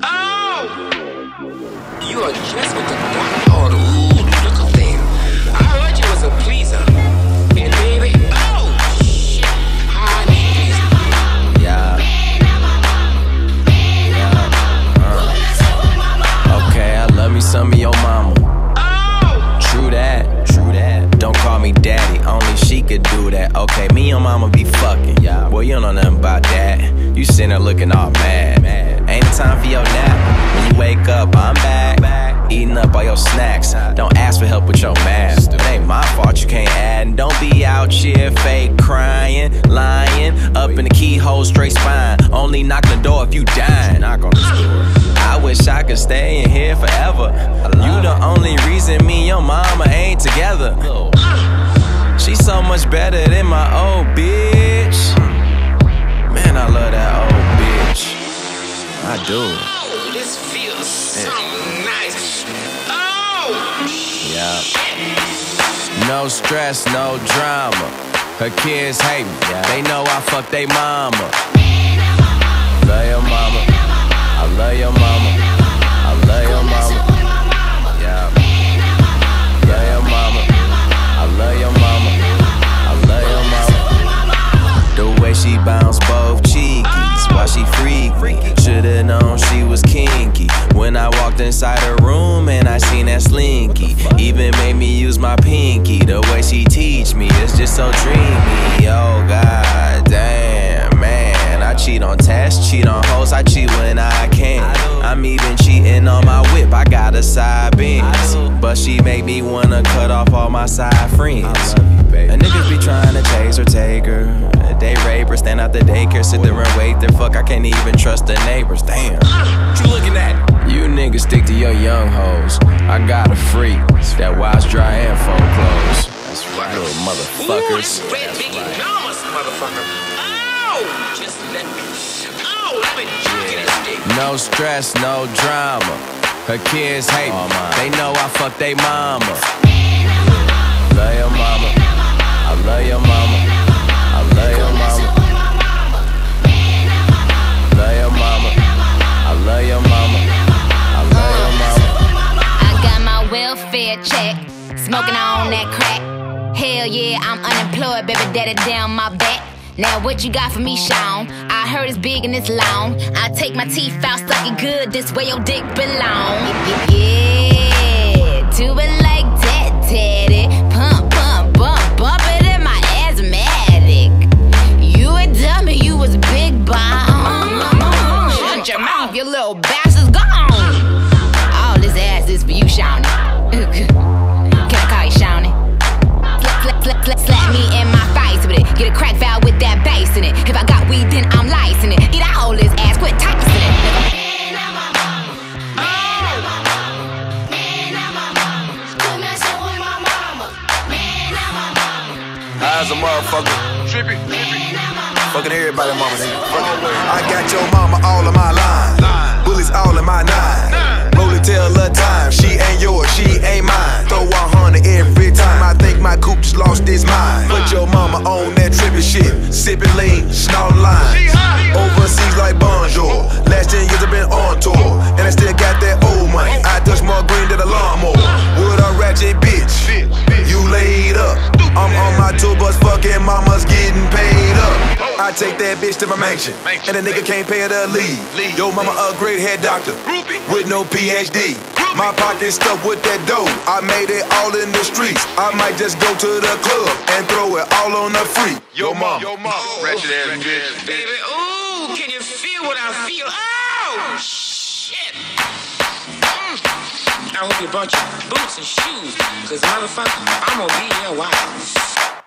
Oh! You are just with the Okay, me and mama be fucking. Yeah. Boy, you don't know nothing about that. You sitting there looking all mad. mad. Ain't time for your nap. When you wake up, I'm back. Eating up all your snacks. Don't ask for help with your math. It ain't my fault you can't add. And don't be out here fake crying, lying. Up in the keyhole, straight spine. Only knock the door if you dying. Knock on the door. I wish I could stay in here forever. You the only reason me and your mama ain't together. She's so much better than my old bitch. Man, I love that old bitch. I do. oh, this feels so nice. Oh, Yeah. No stress, no drama. Her kids hate me. They know I fuck they mama. Known she was kinky. When I walked inside her room and I seen that slinky. Even made me use my pinky. The way she teach me is just so dreamy. Oh god damn man. I cheat on tests, cheat on hoes, I cheat when I can. I'm even cheating on my whip, I got a side bench. But she make me wanna cut off all my side friends. And niggas be trying to chase or take her. They rape stand out the daycare, sit there and wait there. Fuck, I can't even trust the neighbors. Damn. What you looking at? You niggas stick to your young hoes. I got a freak that wash, dry, and fold clothes. That's right. Little motherfuckers. this red big enormous motherfucker. Oh, just let me. Oh, let me jerk it and stick. No stress, no drama. Her kids hate me. They know I fuck they mama. Hell yeah, I'm unemployed, baby daddy down my back. Now what you got for me, Sean? I heard it's big and it's long. I take my teeth out, stuck it good. This way your dick belong. Yeah, yeah, High as a motherfucker. Trippy. Fucking everybody, mama, nigga. I got your mama all in my line. Bullets all in my nine. Roll it till a time. She ain't yours, she ain't mine. Mama's getting paid up. I take that bitch to my mansion, and a nigga can't pay her to leave. Yo, mama a great head doctor with no PhD. My pocket stuffed with that dough. I made it all in the streets. I might just go to the club and throw it all on the free. Yo, mama, yo, mama, ratchet ass bitch. Baby, ooh, can you feel what I feel? Oh, shit. Mm. I hope you brought your boots and shoes, cause motherfucker, I'm gonna be here a while.